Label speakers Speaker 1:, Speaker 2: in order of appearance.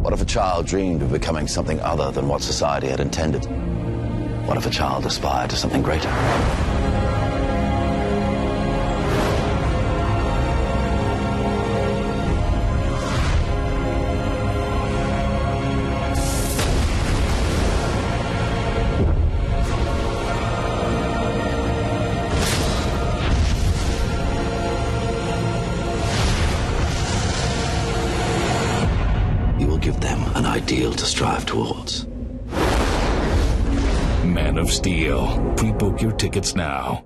Speaker 1: What if a child dreamed of becoming something other than what society had intended? What if a child aspired to something greater? You will give them an ideal to strive towards.
Speaker 2: Man of Steel. Pre book your tickets now.